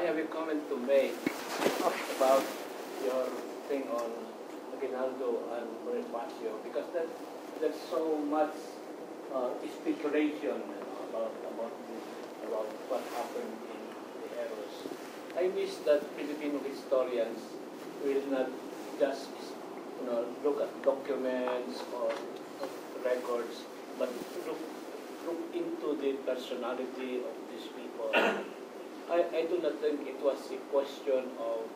I have a comment to make about your thing on Aguinaldo and Bonifacio because that, there's so much uh, speculation about about this, about what happened in the eras. I wish that Filipino historians will not just you know look at documents or records, but look look into the personality of these people. I, I do not think it was a question of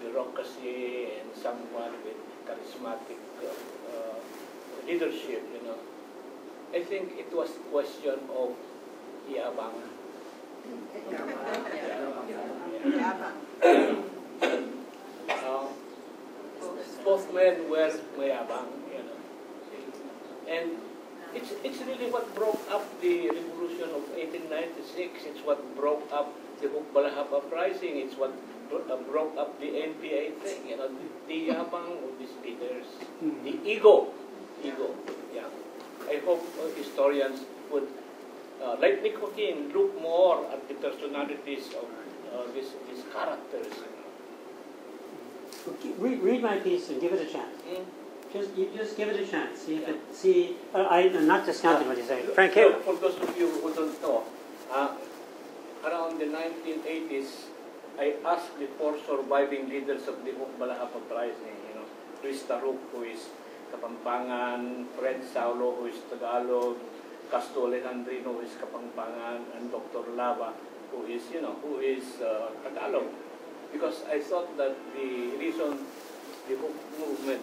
bureaucracy and someone with charismatic uh, uh, leadership, you know. I think it was a question of yabang. Uh, both men were mayabang, you know. And it's, it's really what broke up the revolution of 1896. It's what broke up the Hukbalahap uprising. It's what uh, broke up the NPA thing. You know, the, yabang of these leaders, the ego, ego. Yeah. I hope uh, historians would, uh, like Nick Joaquin, look more at the personalities of uh, these, these characters. Read, read my piece and give it a chance. Mm. Just you just give it a chance. See if it. See, uh, I, I'm not discounting what you're saying. Frank, here. for those of you who don't know, uh, around the 1980s, I asked the four surviving leaders of the Hukbalahap uprising, you know, Luis Taruk, who is Kapampangan, Fred Saulo, who is Tagalog, Casto Alejandrino, who is Kapampangan, and Dr. Lava, who is, you know, who is uh, Tagalog. Because I thought that the reason the Huk movement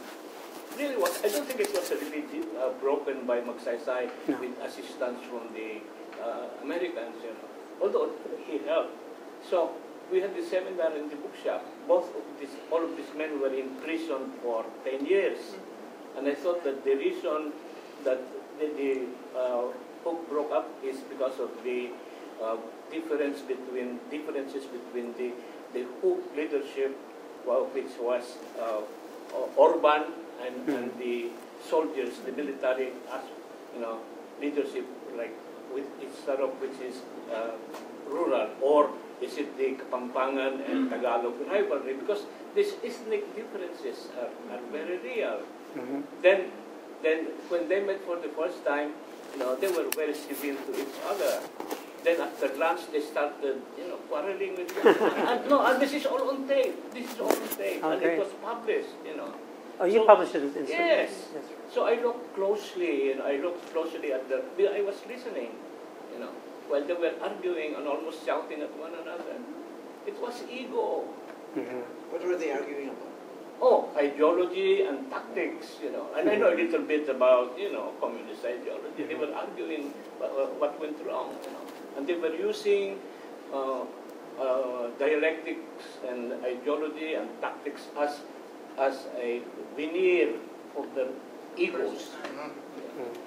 really was, I don't think it was really uh, broken by Magsaysay No. with assistance from the uh, Americans, you know. Although he helped. So we had the seminar in the bookshop. Both of these, all of these men were in prison for 10 years. And I thought that the reason that the, the uh, book broke up is because of the uh, difference between differences between the the Huk leadership, well, which was uh, Orban and, and the soldiers, the military, you know, leadership, like with Isarok, which is uh, rural, or is it the Kapampangan and Tagalog rivalry? Because these ethnic differences are, are very real. Mhm. Then, then when they met for the first time, you know, they were very civil to each other. Then after lunch, they started, you know, quarreling with each other. and, no, and this is all on tape. This is all on tape, Oh, and it was published, you know. Oh, you So- published it in. in Yes. yes. So I looked closely, and I looked closely at the. I was listening, you know, while they were arguing and almost shouting at one another. It was ego. Mhm. What were they arguing about? Oh, ideology and tactics, you know. And I know a little bit about, you know, communist ideology. They were arguing what, what went wrong, you know. And they were using uh, uh, dialectics and ideology and tactics as, as a veneer of their egos.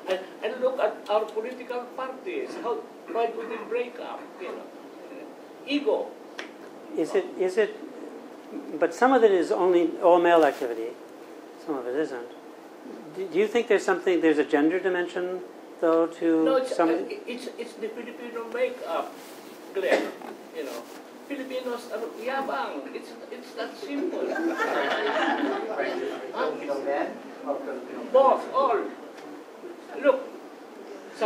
And, and look at our political parties. How, why do they break up, you know? Ego. Is it? Is it? But some of it is only all male activity. Some of it isn't. Do do you think there's something? There's a gender dimension, though, to No, it's, some. uh, it's, it's the Filipino makeup, Glenn. You know, Filipinos are yabang. It's, it's that simple. Filipino men or Filipino Both, all. Look,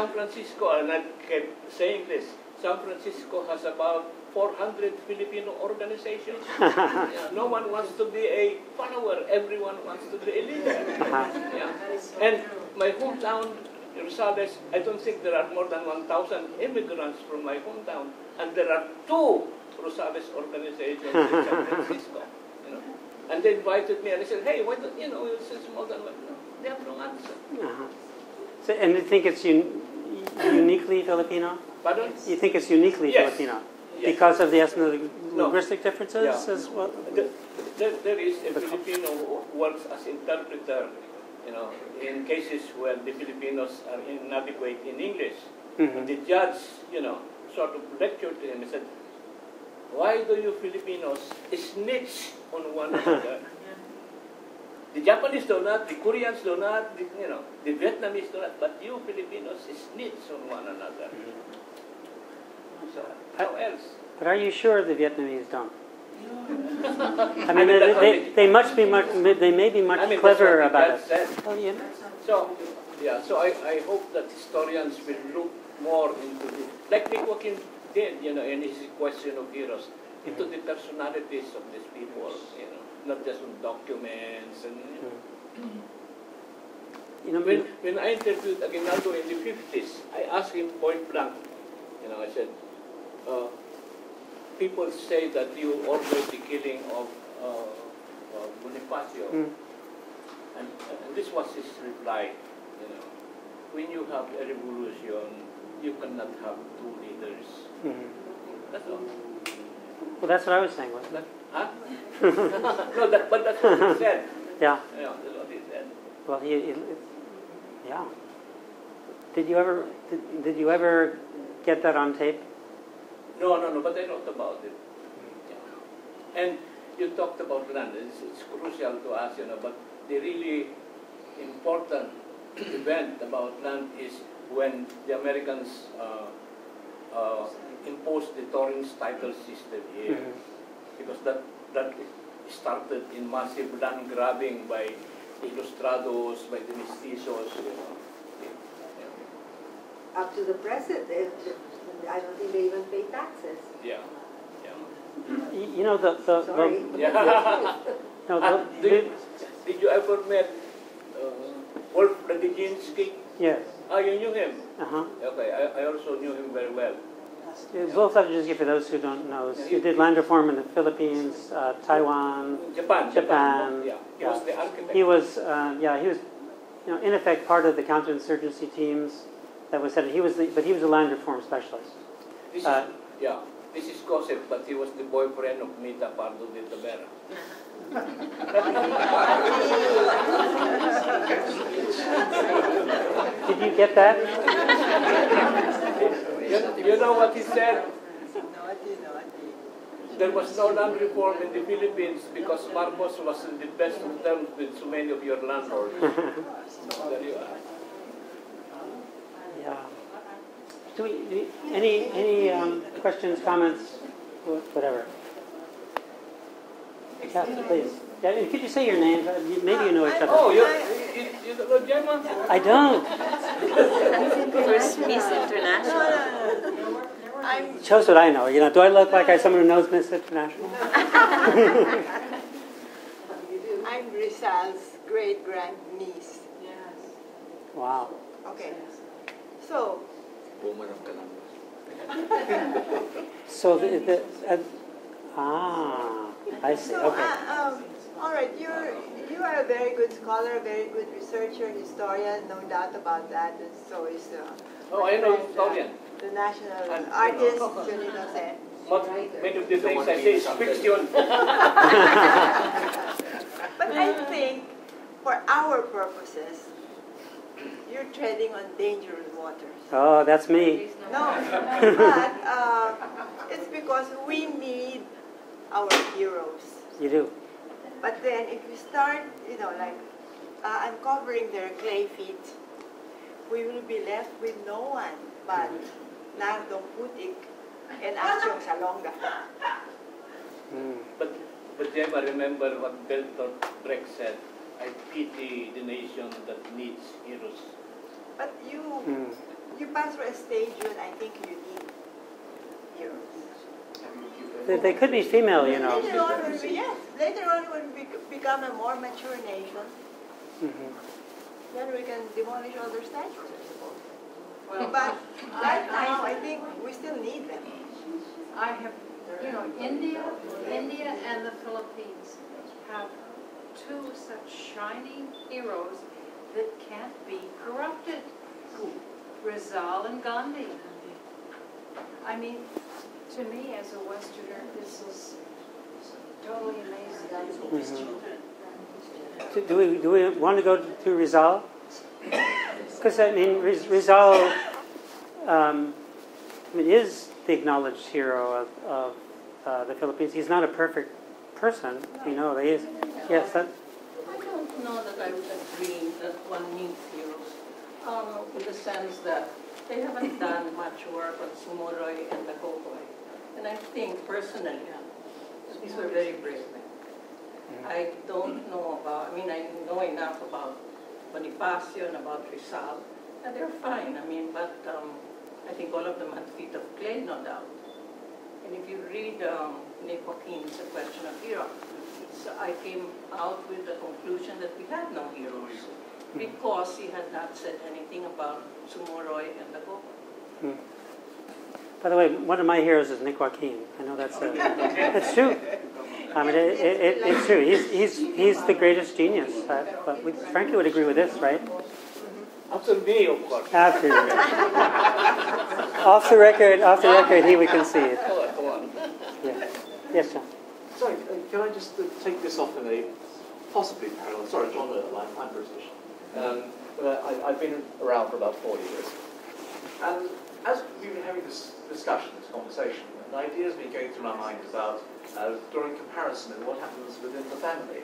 San Francisco, and I kept saying this, San Francisco has about 400 Filipino organizations. Yeah, no one wants to be a follower, everyone wants to be a leader. Uh-huh. Yeah. And my hometown, Rosales, I don't think there are more than 1,000 immigrants from my hometown, and there are two Rosales organizations in San Francisco. You know? And they invited me, and they said, hey, why don't, you know, it's small town. No, they have no answer. Uh-huh. So, and you think it's un- uniquely Filipino? Pardon? You think it's uniquely Yes. Filipino Yes. because of the No. ethno-linguistic differences Yeah. as well? The- There, there is a The- Filipino who works as interpreter, you know, in cases where the Filipinos are inadequate in English. Mhm. The judge, you know, sort of lectured to him and said, why do you Filipinos snitch on one another? The Japanese do not, the Koreans do not, the, you know, the Vietnamese do not, but you Filipinos snitch on one another. Mm-hmm. So, how else? But are you sure the Vietnamese don't? I I mean, mean, they, that's they, they much be much, they may be I much mean, cleverer about it. said. Oh, well, you So, yeah, so I, I hope that historians will look more into the, like Nick Joaquin did, you know, in his question of heroes, into mm-hmm. the personalities of these people, you know, not just on documents and, you know. you know, When, when I interviewed Aguinaldo in the 50s, I asked him point blank, you know, I said, uh, people say that you ordered the killing of uh, uh, Bonifacio. Mm. And, and this was his reply, you know, when you have a revolution, you cannot have two leaders. Mhm. That's all. Well, that's what I was saying, wasn't it? Huh? no, that, but that's what he said. Yeah. Yeah, that's what he said. Well, he, yeah. Did you ever, did, did you ever get that on tape? No, no, no, but I wrote about it. Yeah. And you talked about land. It's, it's crucial to us, you know, but the really important event about land is when the Americans uh, uh, imposed the Torrens title system here. Mhm. Because that, that started in massive land grabbing by the Ilustrados, by the Mestizos, you know. Yeah. Up to the present, I don't think they even pay taxes. Yeah. yeah. You know, the, the, Sorry. the, Yeah. no, the, did, did you ever met uh, Wolf Ladejinsky? yes, Ah, you knew him? uh-huh. Okay, I, I also knew him very well. Wolf Ladejinsky, for those who don't know, is- he did land reform in the Philippines, uh, Taiwan. Japan. Japan, Yeah, he was the architect. He was, uh, yeah, he was, you know, in effect, part of the counterinsurgency teams that was set. He was, the, but he was a land reform specialist. This is, uh, yeah, this is gossip, but he was the boyfriend of Mita Pardo de Tavera. Did you get that? You, you know what he said? No, I did not. There was no land reform in the Philippines because Marcos was in the best of terms with so many of your landlords. there you are. Yeah. Do we, do we- any, any um, questions, comments, wh- whatever? Yes, please. Yeah, and could you say your name? Maybe you know each other. Oh, you, you, you don't know Gemma? I don't. First Miss International. I'm, Shows what I know. You know, do I look like I'm someone who knows Miss International? I'm Rizal's great grand niece. Wow. Okay. So, Woman of Columbus. So the, the uh, ah, I see. so Okay. uh, um, all right. You're you are a very good scholar, a very good researcher, historian, no doubt about that. And so is uh, Oh, I know historian. The national And- artist Julino Sen. What, many of the things I say is fiction. But I think, for our purposes, you're treading on dangerous waters. Oh, that's me. No, but uh, it's because we need our heroes. You do. But then if we start, you know, like uh, uncovering their clay feet, we will be left with no one but Nardong Putik and Asyong Salonga. Mm. But, but Gemma, remember what Bertolt Brecht said, I pity the nation that needs heroes. But you, Mm. you pass through a stage when I think you need heroes. They, they could be female, you know. Later on, when we, yes, later on when we become a more mature nation, hmm then we can demolish all their statues, I suppose. But right now, I think we still need them. I have, you know, India, India and the Philippines have two such shining heroes that can't be corrupted. Rizal and Gandhi. I mean, to me as a Westerner, this is totally amazing. Mm-hmm. Do, do we do we want to go to Rizal? Because I mean, Rizal um, I mean, is the acknowledged hero of, of uh, the Philippines. He's not a perfect person, you know. He is. Yes, that, I don't know that I would agree that one needs heroes, um, in the sense that they haven't done much work on Sumuroy and the Kokoy. And I I think personally, these were very brave men. I don't know about, I mean, I know enough about Bonifacio and about Rizal, and they're fine, I mean, but um, I think all of them had feet of clay, no doubt. And if you read um, Nick Joaquin's A Question of Hero, it's, I came out with the conclusion that we had no heroes because he had not said anything about Sumuroy and the Gopa. By the way, one of my heroes is Nick Joaquin. I know that's uh, that's true. I mean, it, it, it, it's true. He's, he's, he's the greatest genius. Uh, but we, Frankie would agree with this, right? After me, of course. You. off the record, off the record, he would concede. Come on, come on. Yeah. Yes, John. Sorry, uh, can I just uh, take this off in a possibly parallel? Sorry, John I'm, I'm British. Um, I, I've been around for about four years. And as we've been having this discussion, this conversation, an idea has been going through my mind about uh, drawing comparison with what happens within the family.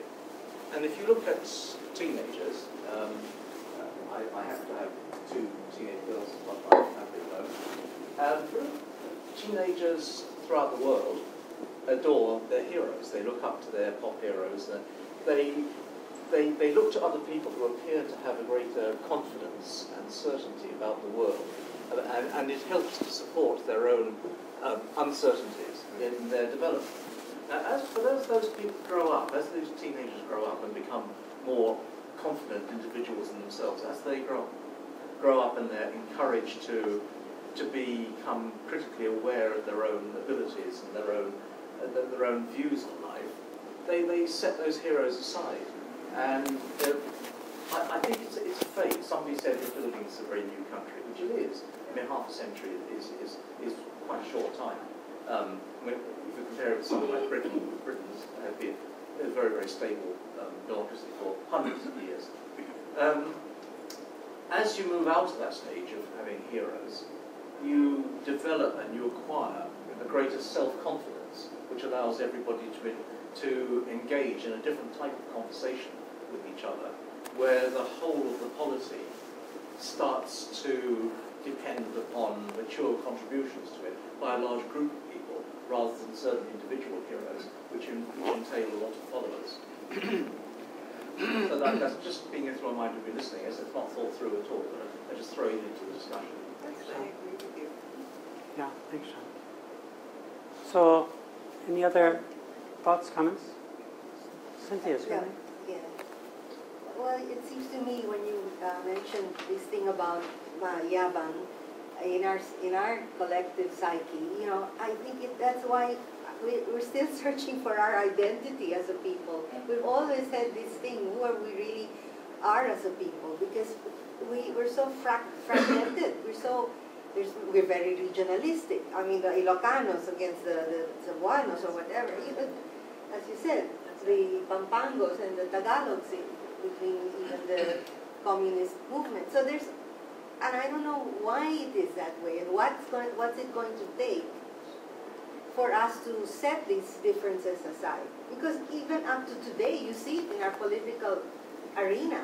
And if you look at teenagers, um, uh, I, I happen to have two teenage girls as my family home. And teenagers throughout the world adore their heroes. They look up to their pop heroes. Uh, they, they, they look to other people who appear to have a greater confidence and certainty about the world. And, and, it helps to support their own um, uncertainties in their development. Now, as for those, those people grow up, as those teenagers grow up and become more confident individuals in themselves, as they grow, grow up and they're encouraged to, to become critically aware of their own abilities and their own, uh, their- their own views on life, they, they set those heroes aside. And I, I think it's, it's a fate. Somebody said the Philippines is a very new country, which it is. I mean, half a century is, is, is quite a short time. Um, if you compare it with something like Britain, Britain's uh, been a very, very stable um, democracy for hundreds of years. Um, as you move out of that stage of having heroes, you develop and you acquire a greater self-confidence, which allows everybody to, to engage in a different type of conversation with each other, where the whole of the polity starts to depend upon mature contributions to it by a large group of people, rather than certain individual heroes, which, in, which entail a lot of followers. so that, that's just being through my mind to be listening, as it's not thought through at all, but I just throw it into the discussion. I agree with you. Yeah, thanks, John. So, any other thoughts, comments? Cynthia's Yeah, right? yeah. Well, it seems to me when you uh, mentioned this thing about yabang in our in our collective psyche, you know, I think it, that's why we, we're still searching for our identity as a people. We've always had this thing: who are we really are as a people? Because we we're so frac- fragmented. We're so we're very regionalistic. I mean, the Ilocanos against the, the Cebuanos or whatever. Even as you said, the Pampangos and the Tagalogs in, between even the communist movement. So there's, and I don't know why it is that way, and what's going, what's it going to take for us to set these differences aside? Because even up to today, you see it in our political arena.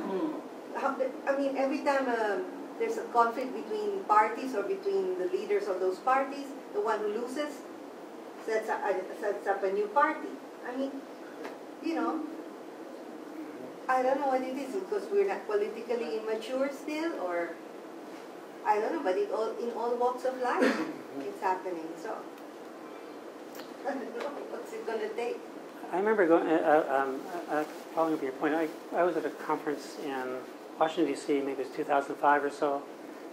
The- I mean, every time um, there's a conflict between parties or between the leaders of those parties, the one who loses sets up, sets up a new party. I mean, you know, I don't know what it is because we're not politically immature still, or I don't know, but it all in all walks of life it's happening. So I don't know what's it gonna take. I remember going, uh, uh, um, uh, following up your point, I, I was at a conference in Washington, D.C., maybe it was 2005 or so,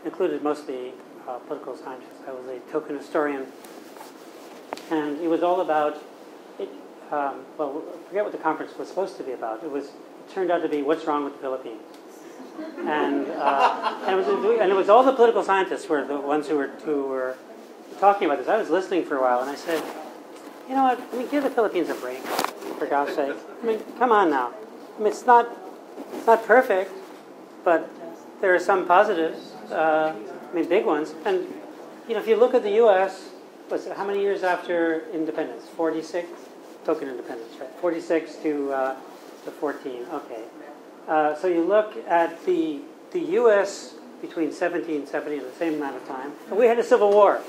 included mostly uh, political scientists. I was a token historian. And it was all about, it, um, well, forget what the conference was supposed to be about. It was, it turned out to be what's wrong with the Philippines. And, uh, and, it was, and it was all the political scientists were the ones who were, who were talking about this. I was listening for a while and I said, you know what? I mean, give the Philippines a break, for God's sake. I mean, come on now. I mean, it's not, it's not perfect, but there are some positives. Uh, I mean, big ones. And you know, if you look at the U.S., it, how many years after independence? Forty-six, token independence, right? Forty-six to uh, to fourteen. Okay. Uh, so you look at the the U.S. between 1770 and the same amount of time, and we had a civil war,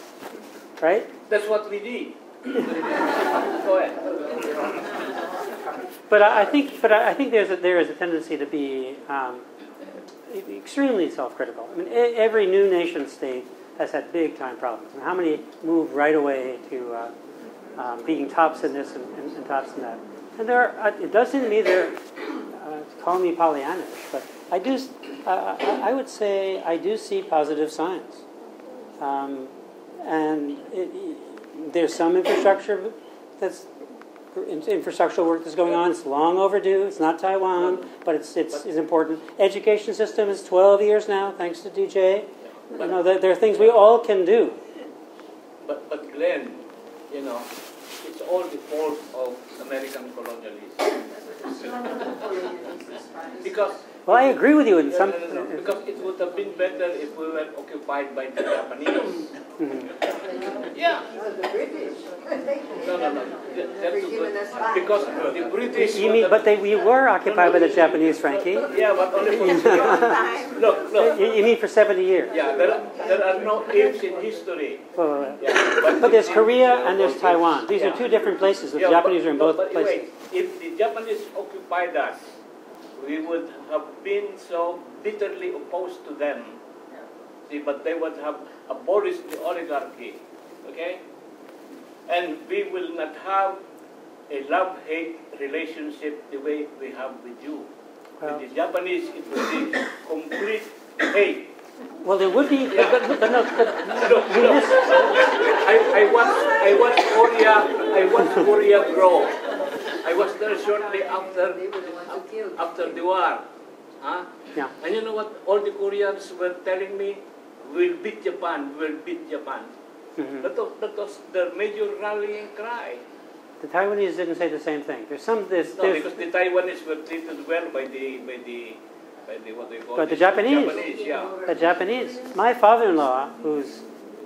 right? That's what we need. Go ahead. But I I think, but I I think there's a, there is a tendency to be um, extremely self-critical. I mean, every new nation state has had big time problems. And how many move right away to uh, um, being tops in this and, and, and tops in that? And there, are, uh, it does seem to me there. Call me Pollyannish, but I do. Uh, I, I would say I do see positive signs. Um, and it, there's some infrastructure that's infrastructural work that's going on. It's long overdue. It's not Taiwan, but it's it's, it's important. Education system is 12 years now, thanks to DJ. You know, there, there are things we all can do. But, but Glenn, you know, it's all the fault of American colonialism. Because Well, I agree with you in no, some. no, no, no, because it would have been better if we were occupied by the Japanese. Mhm. Yeah. No, the British. No, no, no. That- that's They're giving us back. Because the British. You mean, but they, we were occupied by the Japanese, Frankie. Yeah, but only for Time. Look, look. You, you mean for 70 years? Yeah, there are, there are no ifs in history. Well, Yeah, but there's Korea and there's Taiwan. These are two different places. The Yeah, Japanese but- are in both but places. wait, if the Japanese occupied us, we would have been so bitterly opposed to them. See, but they would have abolished the oligarchy, okay? And we will not have a love-hate relationship the way we have with you. Well- with the Japanese, it would be complete hate. Well, there would be, but, but, but no, but Look, we look. I, I watched I watched Korea I watched Korea grow. I was there shortly after the ones who killed. after the war. Huh? Yeah. And you know what all the Koreans were telling me? We'll beat Japan, we'll beat Japan. Mhm. That was, that was their major rallying cry. the Taiwanese didn't say the same thing. There's some, there's, No, there's because the Taiwanese were treated well by the by the by the what they call By the? Japanese. Japanese, yeah. the Japanese. My father-in-law, who's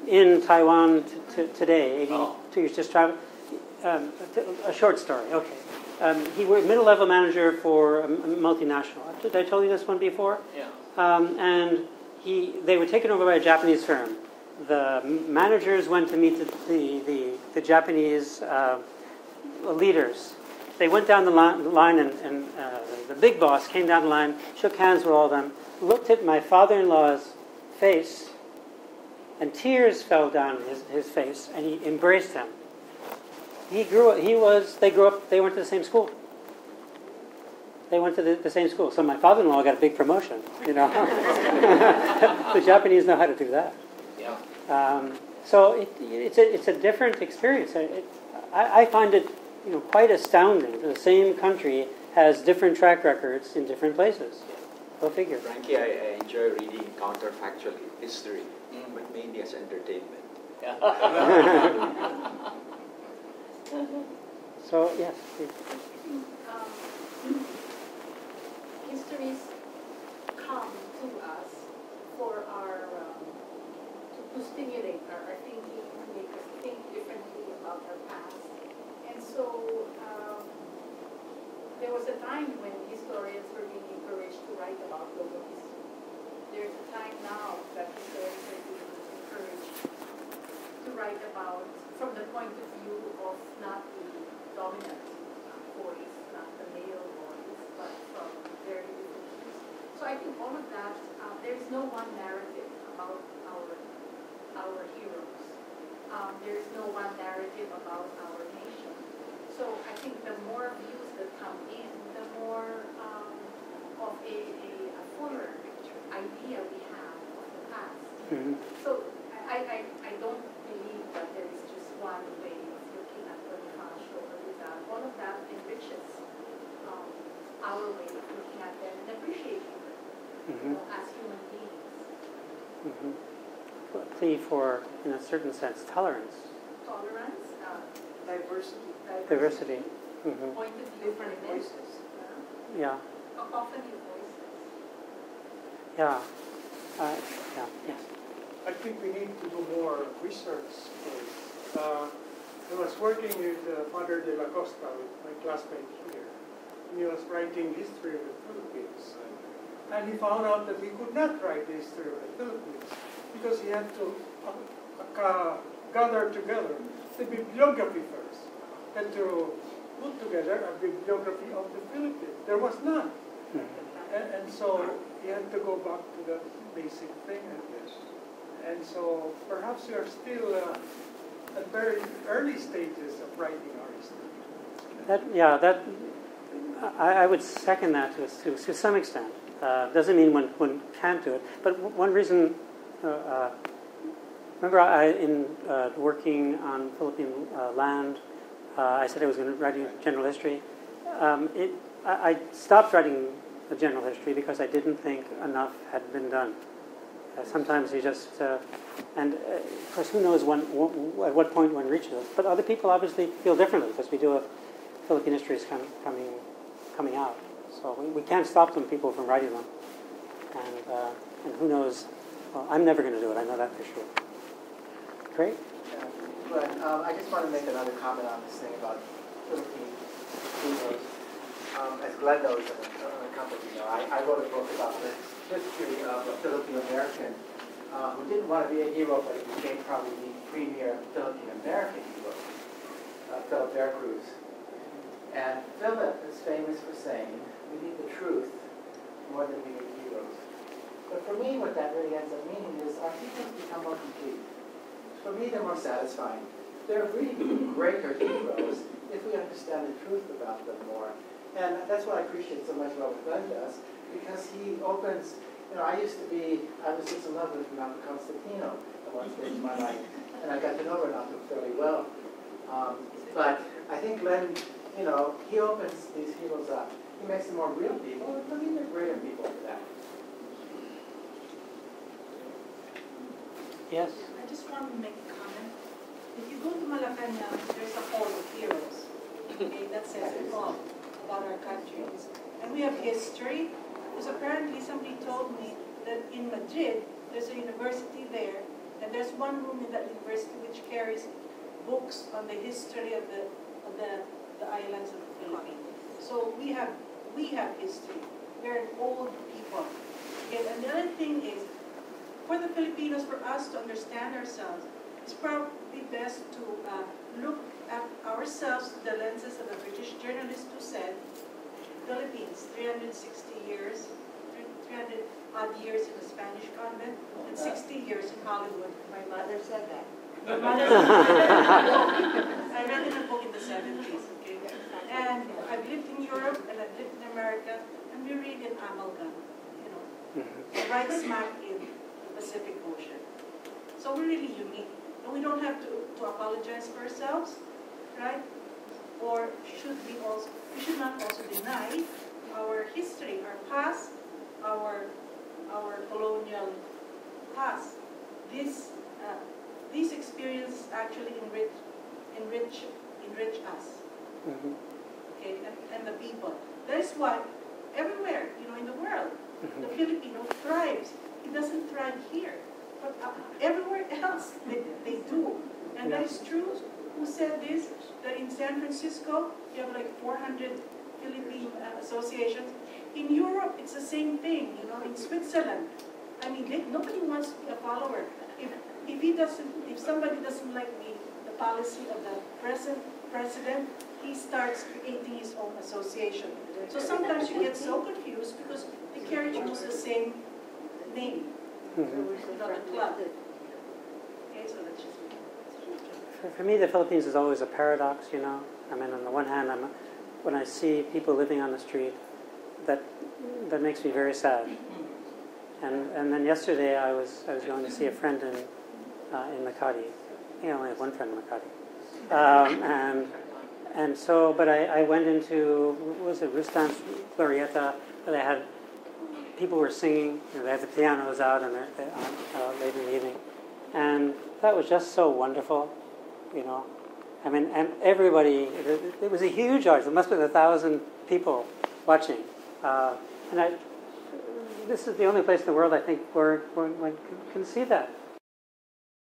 in Taiwan today, 82 Oh. years just traveled, um, a short story, okay. Um, he was middle-level manager for a multinational. Did I tell you this one before? Yeah. Um, and he, they were taken over by a Japanese firm. The managers went to meet the, the, the, the Japanese uh, leaders. They went down the line, the line and, and uh, the big boss came down the line, shook hands with all of them, looked at my father-in-law's face, and tears fell down his, his face, and he embraced him. He grew. He was. They grew up. They went to the same school. They went to the, the same school. So my father-in-law got a big promotion. You know, the Japanese know how to do that. Yeah. Um, so it, it's a it's a different experience. It, I, I find it you know quite astounding. That the same country has different track records in different places. Go figure. Frankie, I, I enjoy reading counterfactual history, Mm. but mainly as entertainment. So yes, um, histories come to us for our, um, to, to stimulate our, our thinking, to make us think differently about our past. And so, um, there was a time when historians were being encouraged to write about global history. There's a time now that historians are write about, from the point of view of not the dominant voice, not the male voice, but from very different views. So I think all of that, uh, there's no one narrative about our, our heroes. Um, there's no one narrative about our nation. So I think the more views that come in, the more um, of a, a, a fuller idea we have of the past. mhm. So I, I, I don't believe that there is just one way of looking at Bonifacio or Rizal. All of that enriches um, our way of looking at them and appreciating them you Mhm. as human beings. Mhm. A plea for, in a certain sense, tolerance, Tolerance, uh, Diversity. diversity. Mhm. point of view, Different voices. Yeah, uh, often new voices. yeah, uh, yeah, yes. I think we need to do more research. Uh, I was working with uh, Father de la Costa, with my classmate here, and he was writing history of the Philippines. And he found out that he could not write the history of the Philippines because he had to uh, gather together the bibliography first and to put together a bibliography of the Philippines. There was none. And, and so he had to go back to the basic thing, I guess. And so perhaps we are still uh, at very early stages of writing our history. That, yeah, that, I, I would second that to, to, to some extent. Uh, doesn't mean one, one can't do it. But one reason, uh, uh, remember I, in uh, working on Philippine uh, land, I said I was going to write a general history. Um, it, I, I stopped writing the general history because I didn't think enough had been done. Sometimes you just, and of course, who knows when, at what point one reaches it. But other people obviously feel differently because we do have Philippine histories com- coming, coming out. So we, we can't stop them people from writing them. And, uh, and who knows, well, I'm never going to do it, I know that for sure. Great. But um, I just want to make another comment on this thing about Philippine heroes. Um, as Glenn knows, and a of you know, I, I wrote a book about the history of a Philippine American uh, who didn't want to be a hero, but he became probably the premier Philippine American hero, uh, Philip Vera Cruz. And Philip is famous for saying, we need the truth more than we need heroes. But for me, what that really ends up meaning is our heroes become more complete. For me, they're more satisfying. They're really greater heroes if we understand the truth about them more. And that's what I appreciate so much about what Glenn does, because he opens, you know, I used to be, I was just in love with Renato Constantino at one stage in my life, and I got to know Renato fairly well. Um, but I think Glenn, you know, he opens these heroes up. He makes them more real people, and for me, they're greater people for that. Yes. I just want to make a comment. If you go to Malacanang, there's a hall of heroes. Okay, that says it all about our country. And we have history, because apparently somebody told me that in Madrid, there's a university there, and there's one room in that university which carries books on the history of the, of the, the islands of the Philippines. So we have, we have history. We're an old people. And another thing is, for the Filipinos, for us to understand ourselves, it's probably best to uh, look at ourselves through the lenses of a British journalist who said, Philippines, 360 years, 300 odd years in a Spanish convent, and 60 years in Hollywood. My mother said that. My mother, I read in a book in the 70s, okay? And I've lived in Europe and I've lived America, and we read in amalgam, you know, right smack in the Pacific Ocean. So we're really unique. And we don't have to, to apologize for ourselves, right? Or should we also, we should not also deny our history, our past, our, our colonial past. This, uh, these experiences actually enrich, enrich, enrich us, Mhm. okay, and, and the people. That's why everywhere, you know, in the world, the Filipino thrives. It doesn't thrive here, but uh, everywhere else they, they do. And that is true. Who said this? That in San Francisco, you have like 400 Philippine uh, associations. In Europe, it's the same thing, you know, in Switzerland. I mean, they, nobody wants to be a follower. If, if he doesn't, if somebody doesn't like the, the policy of the present president, he starts creating his own association. So sometimes you get so confused because the carry almost the same name, Mhm. the club. Okay, so that's just. For, for me, the Philippines is always a paradox, you know. I mean, on the one hand, I'm, when I see people living on the street, that that makes me very sad. And and then yesterday, I was I was going to see a friend in uh, in Makati. I think I only have one friend in Makati. Um, and and so, but I, I went into was it Rustan's Glorieta, where they had people were singing. Know, they had the pianos out and on, uh, late in the evening, and that was just so wonderful you know. I mean, and everybody, it, it was a huge audience. There must have been a thousand people watching. Uh, and I, this is the only place in the world, I think, where, one can see that.